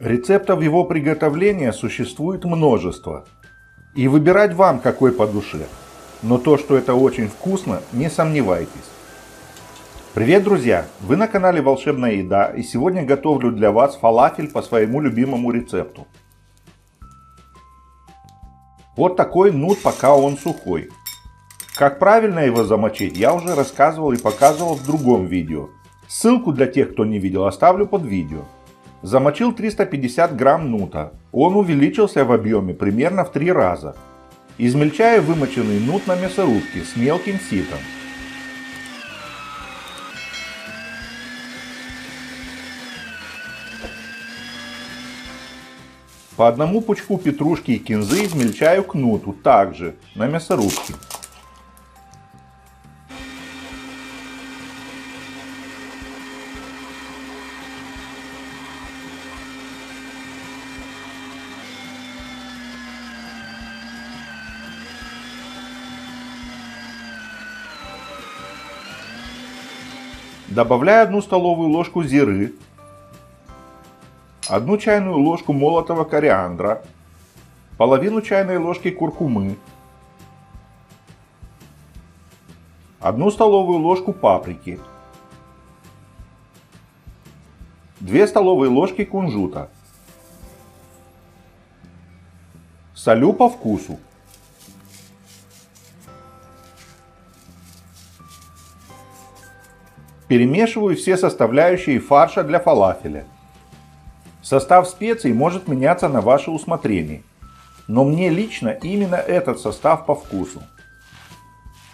Рецептов его приготовления существует множество. И выбирать вам какой по душе. Но то, что это очень вкусно, не сомневайтесь. Привет, друзья! Вы на канале Волшебная Еда и сегодня готовлю для вас фалафель по своему любимому рецепту. Вот такой нут, пока он сухой. Как правильно его замочить, я уже рассказывал и показывал в другом видео. Ссылку для тех, кто не видел, оставлю под видео. Замочил 350 грамм нута. Он увеличился в объеме примерно в три раза. Измельчаю вымоченный нут на мясорубке с мелким ситом. По одному пучку петрушки и кинзы измельчаю к нуту, также на мясорубке. Добавляю одну столовую ложку зиры, одну чайную ложку молотого кориандра, половину чайной ложки куркумы, одну столовую ложку паприки, 2 столовые ложки кунжута. Солю по вкусу. Перемешиваю все составляющие фарша для фалафеля. Состав специй может меняться на ваше усмотрение, но мне лично именно этот состав по вкусу.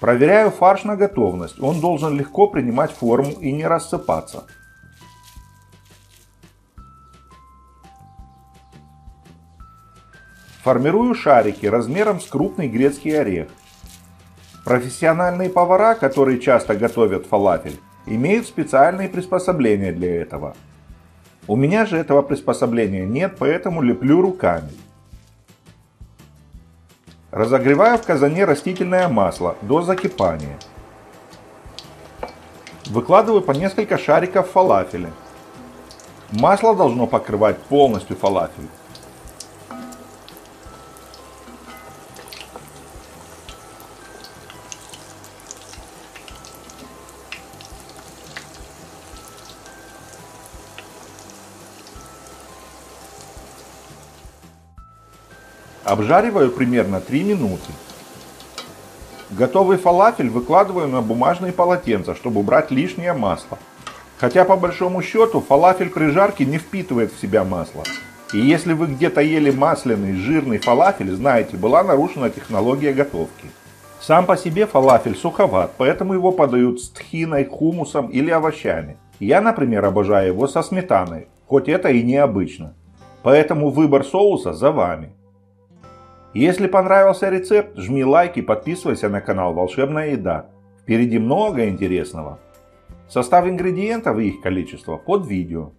Проверяю фарш на готовность, он должен легко принимать форму и не рассыпаться. Формирую шарики размером с крупный грецкий орех. Профессиональные повара, которые часто готовят фалафель, имеют специальные приспособления для этого. У меня же этого приспособления нет, поэтому леплю руками. Разогреваю в казане растительное масло до закипания. Выкладываю по несколько шариков фалафеля. Масло должно покрывать полностью фалафель. Обжариваю примерно 3 минуты. Готовый фалафель выкладываю на бумажные полотенца, чтобы убрать лишнее масло. Хотя по большому счету фалафель при жарке не впитывает в себя масло. И если вы где-то ели масляный, жирный фалафель, знаете, была нарушена технология готовки. Сам по себе фалафель суховат, поэтому его подают с тхиной, хумусом или овощами. Я, например, обожаю его со сметаной, хоть это и необычно. Поэтому выбор соуса за вами. Если понравился рецепт, жми лайк и подписывайся на канал Волшебная Еда. Впереди много интересного. Состав ингредиентов и их количество под видео.